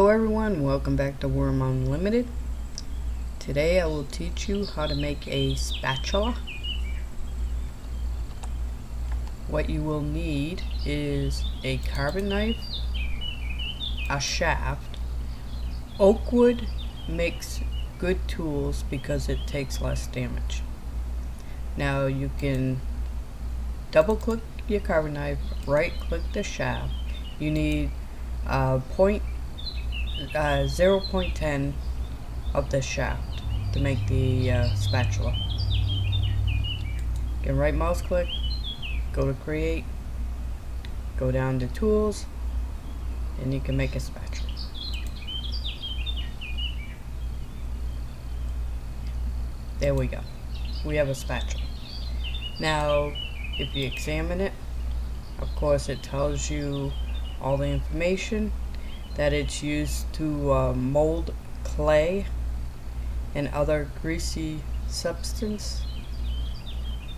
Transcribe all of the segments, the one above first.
Hello everyone, welcome back to Wurm Unlimited. Today I will teach you how to make a spatula. What you will need is a carving knife, a shaft. Oak wood makes good tools because it takes less damage. Now you can double click your carving knife, right click the shaft. You need a point, uh, 0.10 of the shaft to make the uh, spatula. Can right mouse click, go to create, go down to tools, and you can make a spatula. There we go. We have a spatula. Now, if you examine it, of course it tells you all the information that it's used to uh, mold clay and other greasy substance.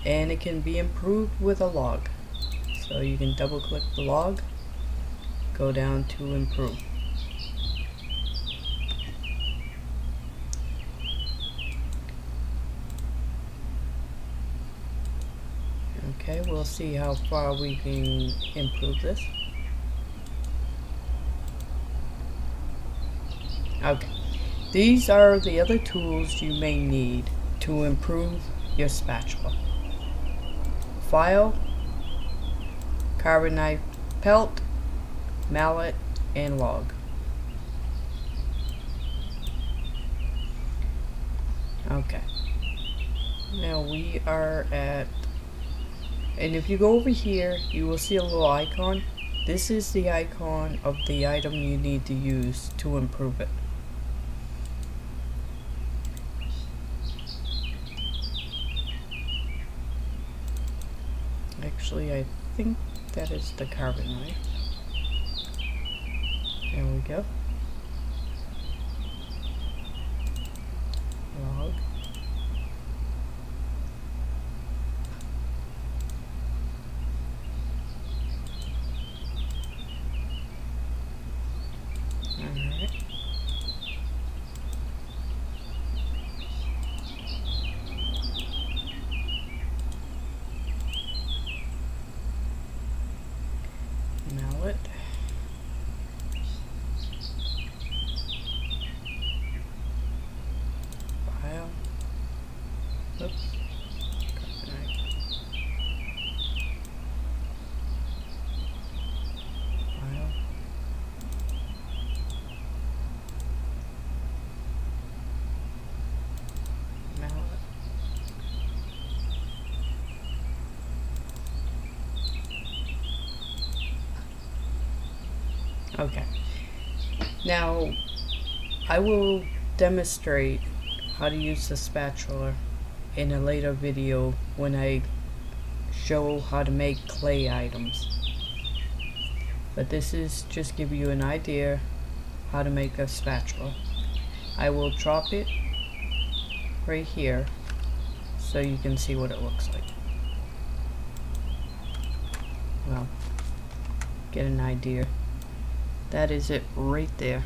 And it can be improved with a log. So you can double click the log go down to improve. Okay we'll see how far we can improve this Okay. These are the other tools you may need to improve your spatula. File, carving knife, pelt, mallet, and log. Okay. Now we are at, and if you go over here, you will see a little icon. This is the icon of the item you need to use to improve it. Actually, I think that is the carving knife. There we go. Log. Alright. Mallet. File. Oops. Carving knife. File. Mallet. Okay. Now, I will demonstrate how to use the spatula in a later video when I show how to make clay items. But this is just give you an idea how to make a spatula. I will drop it right here so you can see what it looks like. Well, get an idea. That is it right there.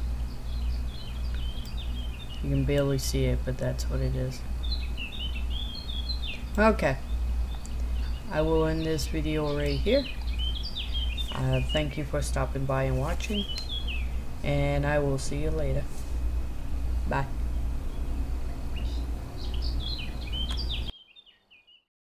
You can barely see it, but that's what it is. Okay. I will end this video right here. Uh, thank you for stopping by and watching. And I will see you later. Bye.